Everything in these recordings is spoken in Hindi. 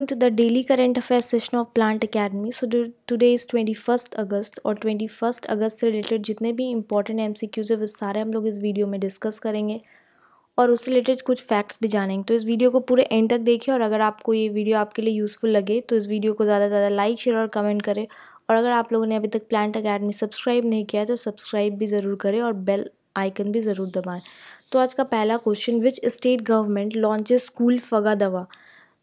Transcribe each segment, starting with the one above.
to the daily current affairs session of plant academy. So today is 21st अगस्त और 21st अगस्त से रिलेटेड जितने भी इंपॉर्टेंट एम है, वो सारे हम लोग इस वीडियो में डिस्कस करेंगे और उससे रिलेटेड कुछ फैक्ट्स भी जानेंगे। तो इस वीडियो को पूरे एंड तक देखिए और अगर आपको ये वीडियो आपके लिए यूज़फुल लगे तो इस वीडियो को ज़्यादा से ज़्यादा लाइक शेयर और कमेंट करें। और अगर आप लोगों ने अभी तक प्लांट अकेडमी सब्सक्राइब नहीं किया तो सब्सक्राइब भी ज़रूर करें और बेल आइकन भी ज़रूर दबाएँ। तो आज का पहला question which state government launches school फगा दवा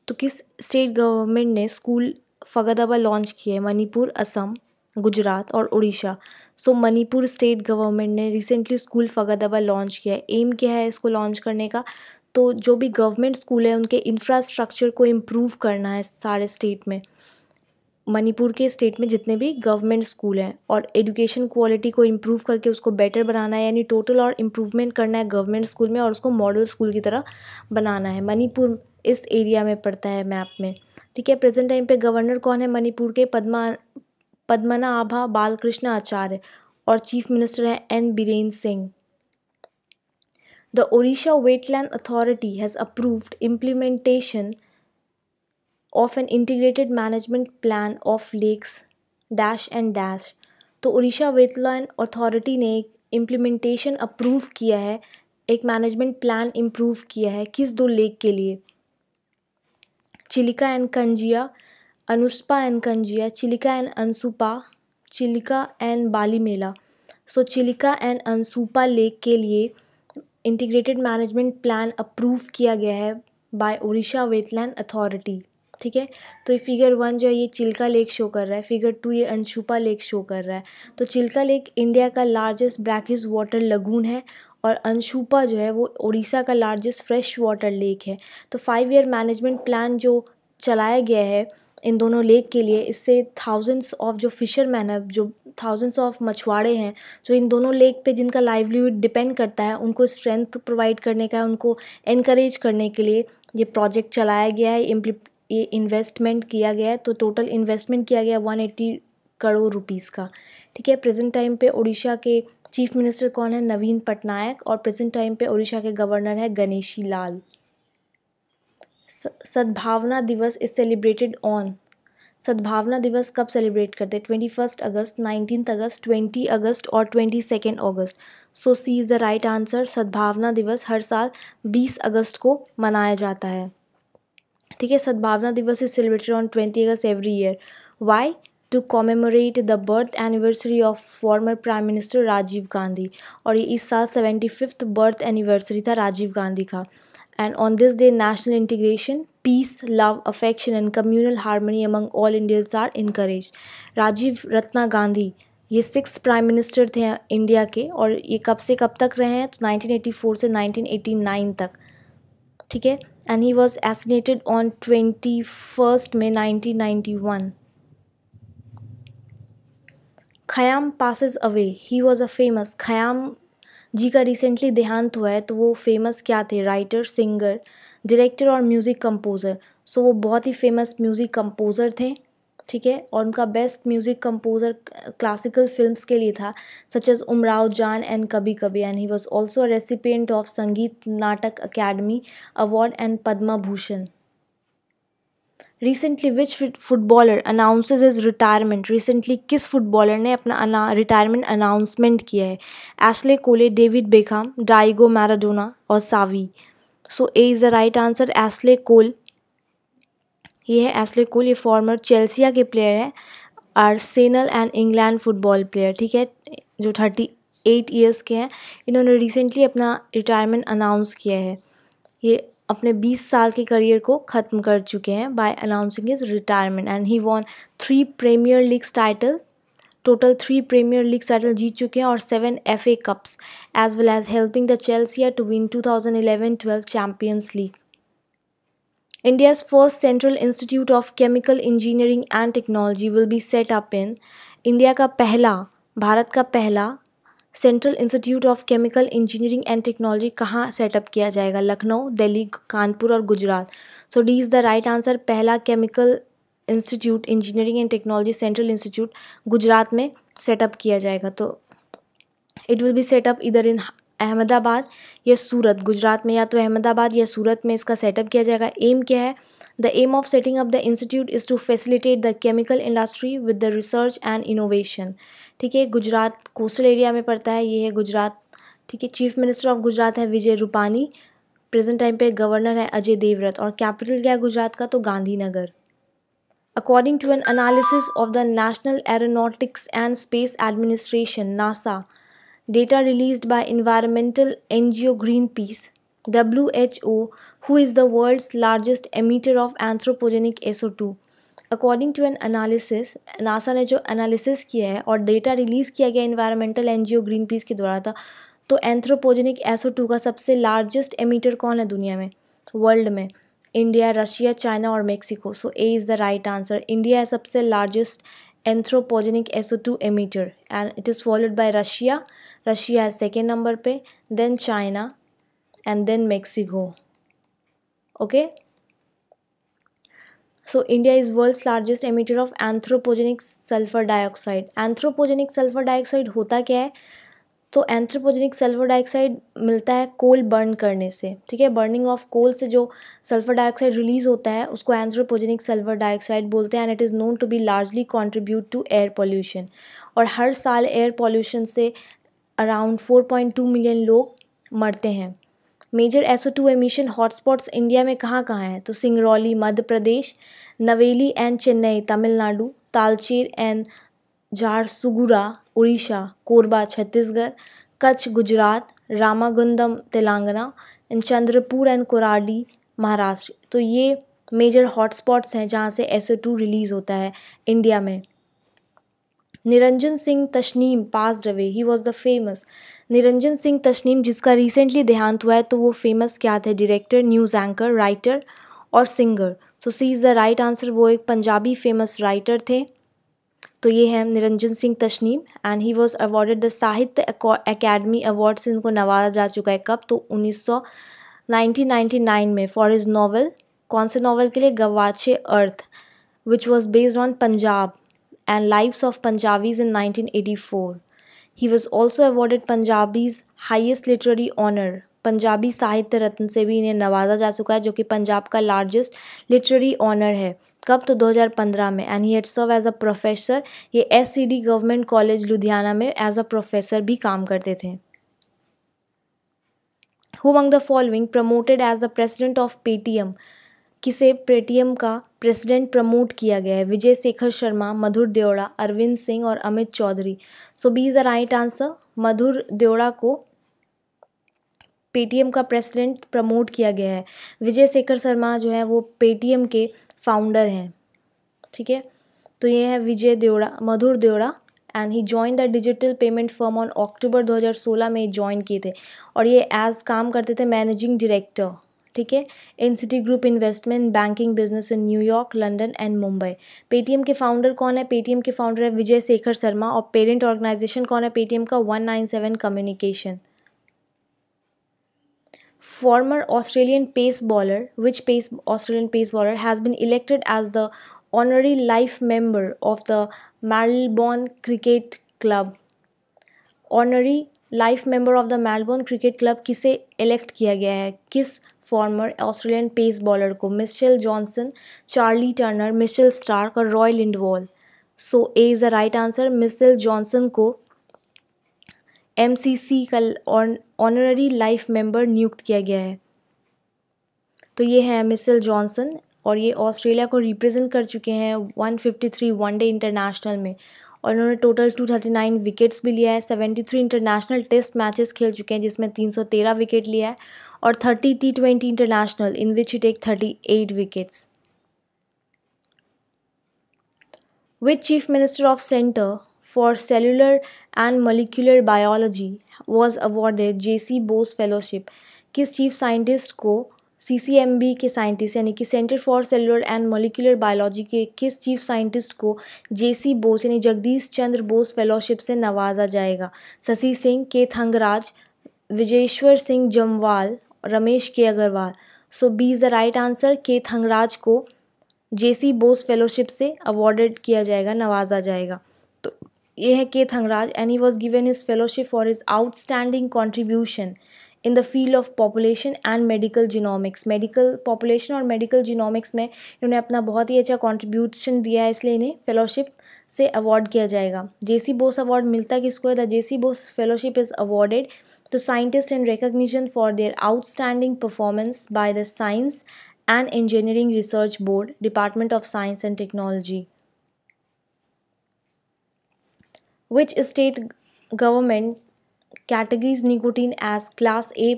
तो किस स्टेट गवर्नमेंट ने स्कूल फगदबा लॉन्च है? मणिपुर, असम, गुजरात और Orissa. So Manipur state government ने रिसेंटली स्कूल फगदबा लॉन्च किया है। एम क्या है इसको लॉन्च करने का? तो जो भी गवर्नमेंट स्कूल है, उनके इंफ्रास्ट्रक्चर को इम्प्रूव करना है सारे स्टेट में। मणिपुर के स्टेट में जितने भी गवर्नमेंट स्कूल हैं और एजुकेशन क्वालिटी को इम्प्रूव करके उसको बेटर बनाना है, यानी टोटल और इम्प्रूवमेंट करना है गवर्नमेंट स्कूल में और उसको मॉडल स्कूल की तरह बनाना है। मणिपुर इस एरिया में पड़ता है मैप में। ठीक है, प्रेजेंट टाइम पे गवर्नर कौन है? मणिपुर के पद्मा, पद्मना आभा बालकृष्ण आचार्य और चीफ मिनिस्टर हैं N Biren Singh. The Odisha wetland authority has approved implementation of an integrated management plan of lakes dash and dash. तो उड़ीसा वेटलैंड अथॉरिटी ने एक इम्प्लीमेंटेशन अप्रूव किया है, एक मैनेजमेंट प्लान इम्प्रूव किया है किस दो लेक के लिए? Chilika and Kanjia, Anshupa and Kanjia, Chilika and Anshupa Chilika and Balimela so Chilika and Anshupa lake के लिए इंटीग्रेटेड मैनेजमेंट प्लान अप्रूव किया गया है बाय उड़ीसा वेटलैंड अथॉरिटी ठीक है? तो ये फिगर वन जो है, ये चिल्का लेक शो कर रहा है। फिगर टू ये अंशुपा लेक शो कर रहा है। तो चिल्का लेक इंडिया का लार्जेस्ट ब्रैकिस वाटर लगून है और अंशुपा जो है वो उड़ीसा का लार्जेस्ट फ्रेश वाटर लेक है। तो फाइव ईयर मैनेजमेंट प्लान जो चलाया गया है इन दोनों लेक के लिए, इससे थाउजेंड्स ऑफ़ जो फिशरमैन है, जो थाउजेंड्स ऑफ़ मछुआड़े हैं, जो इन दोनों लेक पे जिनका लाइवलीहुड डिपेंड करता है, उनको स्ट्रेंथ प्रोवाइड करने का, उनको इनक्रेज करने के लिए ये प्रोजेक्ट चलाया गया है। ये इन्वेस्टमेंट किया गया है। तो टोटल इन्वेस्टमेंट किया गया वन एट्टी करोड़ रुपीज़ का। ठीक है प्रेजेंट टाइम पे उड़ीसा के चीफ मिनिस्टर कौन है? नवीन पटनायक और प्रेजेंट टाइम पे उड़ीसा के गवर्नर है गणेशी लाल। सद्भावना दिवस इज़ सेलिब्रेटेड ऑन सद्भावना दिवस कब सेलिब्रेट करते हैं? Twenty first August nineteen August twenty August और twenty second August. So C is the right answer Sadbhavana Diwas हर साल बीस अगस्त को मनाया जाता है। ठीक है, Sadbhavana Diwas is celebrated on twenty August every year why to commemorate the birth anniversary of former prime minister Rajiv Gandhi और ये इस साल सेवेंटी फिफ्थ बर्थ एनिवर्सरी था राजीव गांधी का। And on this day national integration peace love affection and communal harmony among all Indians are encourage Rajiv Ratna Gandhi ये सिक्स प्राइम मिनिस्टर थे इंडिया के और ये कब से कब तक रहे हैं? तो 1984 से 1989 तक। ठीक है? And he was assassinated on twenty first में nineteen ninety one Khayyam passes away he was a famous Khayyam ji का रिसेंटली देहांत हुआ है तो वो फ़ेमस क्या थे राइटर सिंगर डायरेक्टर और म्यूज़िक कंपोज़र सो वो बहुत ही फ़ेमस म्यूज़िक कंपोज़र थे ठीक है? और उनका best music composer classical films के लिए था such as Umrao Jaan and Kabhi Kabhie and he was also recipient of Sangeet Natak academy award and Padma Bhushan recently which footballer announces his retirement recently किस फुटबॉलर ने अपना रिटायरमेंट अनाउंसमेंट किया है? एशले कोले डेविड बेखाम डाइगो मैराडोना और Xavi so A is the right answer Ashley Cole ये है एस्ले कोल ये फॉर्मर चेल्सिया के प्लेयर हैं. Arsenal and England football player ठीक है? जो थर्टी एट ईयर्स के हैं. इन्होंने रिसेंटली अपना रिटायरमेंट अनाउंस किया है. ये अपने बीस साल के करियर को ख़त्म कर चुके हैं by announcing his retirement and he won three premier leagues title total three premier league title जीत चुके हैं और seven F A cups as well as helping the Chelsea to win two thousand eleven twelve champions league India's first Central Institute of Chemical Engineering and Technology will be set up in India का पहला, भारत का पहला central institute of chemical engineering and technology कहाँ सेटअप किया जाएगा? लखनऊ, दिल्ली, कानपुर और Gujarat. So D is the right answer पहला chemical institute, engineering and technology central institute Gujarat में सेटअप किया जाएगा। तो इट विल बी सेटअप इधर इन अहमदाबाद या सूरत। गुजरात में या तो अहमदाबाद या सूरत में इसका सेटअप किया जाएगा। एम क्या है? The aim of setting up the institute is to facilitate the chemical industry with the research and innovation ठीक है गुजरात कोस्टल एरिया में पड़ता है ये है गुजरात ठीक है चीफ मिनिस्टर ऑफ़ गुजरात है विजय रूपानी प्रेजेंट टाइम पे गवर्नर है अजय देवव्रत और कैपिटल क्या है गुजरात का तो Gandhinagar according to an analysis of the national aeronautics and space administration NASA data released by environmental NGO Greenpeace WHO, who is the world's largest emitter of anthropogenic SO2. According to an analysis NASA ने जो एनालिसिस किया है और डेटा रिलीज़ किया गया इन्वायरमेंटल एनजीओ ग्रीन पीस के द्वारा था तो एंथ्रोपोजेनिक एसओ टू का सबसे लार्जेस्ट एमीटर कौन है दुनिया में? वर्ल्ड में। इंडिया रशिया चाइना और Mexico so A is the right answer India है सबसे largest SO two emitter and it is followed by Russia Russia है सेकेंड नंबर पे then China and then Mexico. Okay. So, India is world's largest emitter of anthropogenic sulfur dioxide. Anthropogenic sulfur dioxide होता क्या है? तो एंथ्रोपोजेनिक सल्फ़र डाइऑक्साइड मिलता है कोल बर्न करने से, ठीक है? बर्निंग ऑफ़ कोल से जो सल्फ़र डाइऑक्साइड रिलीज़ होता है, उसको एंथ्रोपोजेनिक सल्फ़र डाइऑक्साइड बोलते हैं and it is known to be largely contribute to air pollution और हर साल एयर पॉल्यूशन से around four point two million लोग मरते हैं। Major SO two emission hotspots India में कहाँ कहाँ हैं? तो Singrauli, Madhya Pradesh, Neyveli and Chennai, Tamil Nadu, Talcher and Jharsuguda, Orissa, Korba, Chhattisgarh, Kutch, Gujarat, Ramagundam, Telangana and Chandrapur and Koradi, Maharashtra. तो ये मेजर हॉटस्पॉट्स हैं जहाँ से एस टू रिलीज़ होता है इंडिया में। Niranjan Singh Tasneem, passed away he was the famous Niranjan Singh Tasneem, जिसका रिसेंटली देहांत हुआ है तो वो फ़ेमस क्या थे? डायरेक्टर न्यूज़ एंकर राइटर और singer so C is the right answer वो एक पंजाबी फ़ेमस राइटर थे। तो ये हैं Niranjan Singh Tasneem and he was awarded the Sahitya academy award से इनको नवाजा जा चुका है कब? तो उन्नीस सौ नाइन में फॉर इज़ नावल कौन से नावल के लिए? Gawache Arth which was based on Punjab and lives of Punjabis in 1984 he was also awarded Punjab's highest literary honour Punjabi Sahitya Ratna से भी इन्हें नवाजा जा चुका है, जो कि पंजाब का लार्जेस्ट लिटरेरी ऑनर है। कब? तो 2015 में। And he had serve as a professor ये एस गवर्नमेंट कॉलेज लुधियाना में एज अ प्रोफेसर भी काम करते थे। Who among the following promoted as the president of Paytm किसे पेटीएम का प्रेसिडेंट प्रमोट किया गया है? विजय शेखर शर्मा, मधुर देवड़ा, अरविंद सिंह और Amit Chaudhary. So B is the right answer Madhur Deora को पेटीएम का प्रेसिडेंट प्रमोट किया गया है। विजय शेखर शर्मा जो है वो पेटीएम के फाउंडर हैं। ठीक है? तो ये है Vijay Deora, Madhur Deora and he join the digital payment firm on October 2016 में ज्वाइन किए थे। और ये एज काम करते थे मैनेजिंग डायरेक्टर ठीक है? In Citigroup investment banking business in New York London and Mumbai Paytm के फाउंडर कौन है? पेटीएम के फाउंडर है विजय शेखर शर्मा और पेरेंट ऑर्गेनाइजेशन कौन है? पेटीएम का one nine seven communication former Australian pace bowler, which pace Australian pace bowler has been elected as the honorary life member of the Melbourne Cricket Club. Honorary life member of the Melbourne cricket club किसे इलेक्ट किया गया है? किस फॉर्मर ऑस्ट्रेलियन पेस बॉलर को Mitchell Johnson Charlie Turner Mitchell Starc और Ray Lindwall so A is the right answer Mitchell Johnson को एम सी सी का ऑनररी लाइफ मेंबर नियुक्त किया गया है। तो ये है मिशेल जॉनसन और ये ऑस्ट्रेलिया को रिप्रेजेंट कर चुके हैं 153 वनडे इंटरनेशनल में। और उन्होंने टोटल 239 विकेट्स भी लिया है। 73 इंटरनेशनल टेस्ट मैचेस खेल चुके हैं, जिसमें 313 विकेट लिया है और 30 T twenty international in which you take 38 wickets which chief minister of centre for cellular and molecular biology was awarded J C Bose fellowship किस चीफ साइंटिस्ट को सी सी एम बी के साइंटिस्ट यानी कि centre for cellular and molecular biology के किस चीफ साइंटिस्ट को जे सी बोस यानी जगदीश चंद्र बोस फेलोशिप से नवाजा जाएगा? शशि सिंह, के Thangaraj, Vijeshwar Singh Jamwal, Ramesh K Agrawal. So B is the right answer K Thangaraj को जे सी बोस फेलोशिप से अवॉर्डेड किया जाएगा, नवाजा जाएगा। तो ये है K Thangaraj and he was given his fellowship for his outstanding contribution in the field of population and medical genomics medical population और मेडिकल जीनोमिक्स में इन्होंने अपना बहुत ही अच्छा कॉन्ट्रीब्यूशन दिया है, इसलिए इन्हें फेलोशिप से अवार्ड किया जाएगा। जे सी बोस अवार्ड मिलता है किसको है? The J C Bose fellowship is awarded the scientist in recognition for their outstanding performance by the science and engineering research board department of science and technology which state government categories nicotine as class A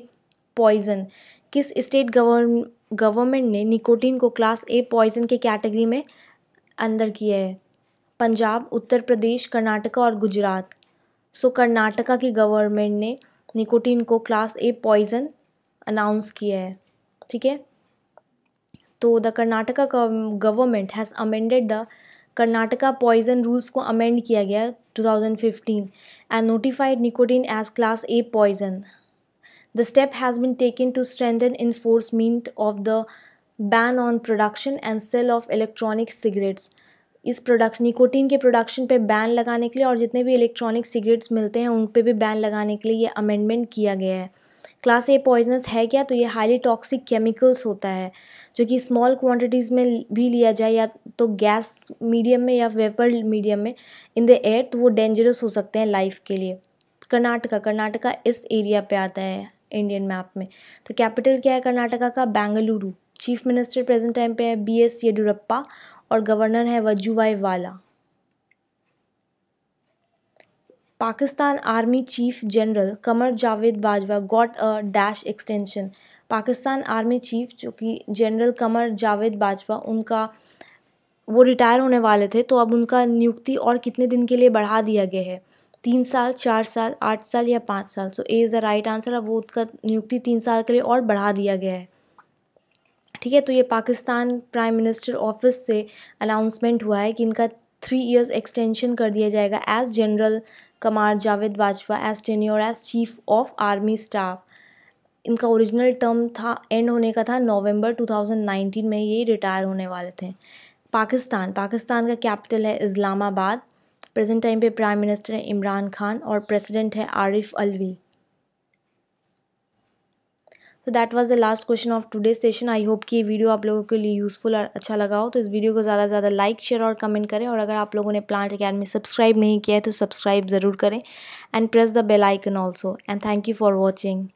poison. किस स्टेट गवर्नमेंट ने निकोटीन को क्लास ए पॉइजन के कैटेगरी में अंदर किया है? पंजाब, उत्तर प्रदेश, कर्नाटका और गुजरात। सो, कर्नाटका की गवर्नमेंट ने निकोटीन को क्लास ए पॉइजन अनाउंस किया है, ठीक है? तो the Karnataka government has amended the Karnataka poison rules को अमेंड किया गया 2015 and notified nicotine as class A poison the step has been taken to strengthen enforcement of the ban on production and sale of electronic cigarettes इस प्रोडक्शन निकोटीन के प्रोडक्शन पे बैन लगाने के लिए और जितने भी इलेक्ट्रॉनिक सिगरेट्स मिलते हैं, उन पे भी बैन लगाने के लिए ये अमेंडमेंट किया गया है। क्लास ए पॉइजनस है क्या? तो ये हाईली टॉक्सिक केमिकल्स होता है, जो कि स्मॉल क्वांटिटीज़ में भी लिया जाए, या तो गैस मीडियम में या वेपर मीडियम में इन द एयर तो वो डेंजरस हो सकते हैं लाइफ के लिए। कर्नाटका कर्नाटका इस एरिया पे आता है इंडियन मैप में। तो कैपिटल क्या है कर्नाटका का? Bengaluru. Chief minister present time पे है बी एस येडियुरप्पा और गवर्नर है Vajubhai Vala. Pakistan army chief general Qamar Javed Bajwa got a dash extension. Pakistan army chief, जो कि जनरल कमर जावेद बाजवा, उनका, वो रिटायर होने वाले थे तो अब उनका नियुक्ति और कितने दिन के लिए बढ़ा दिया गया है? तीन साल, चार साल, आठ साल या पाँच साल? So A is the right answer अब वो उसका नियुक्ति तीन साल के लिए और बढ़ा दिया गया है। ठीक है तो ये पाकिस्तान प्राइम मिनिस्टर ऑफ़िस से अनाउंसमेंट हुआ है कि इनका थ्री इयर्स एक्सटेंशन कर दिया जाएगा as general Qamar Javed Bajwa as tenure as chief of army staff इनका ओरिजिनल टर्म था एंड होने का था नवंबर 2019 में ये रिटायर होने वाले थे। पाकिस्तान पाकिस्तान का कैपिटल है इस्लामाबाद। प्रेजेंट टाइम पे प्राइम मिनिस्टर है इमरान खान और प्रेसिडेंट है आरिफ अलवी। तो that was the last question of today session I hope कि ये वीडियो आप लोगों के लिए यूज़फुल और अच्छा लगा हो। तो इस वीडियो को ज़्यादा से ज़्यादा लाइक शेयर और कमेंट करें। और अगर आप लोगों ने प्लांट अकेडमी सब्सक्राइब नहीं किया है तो सब्सक्राइब ज़रूर करें। And press the bell icon also and thank you for watching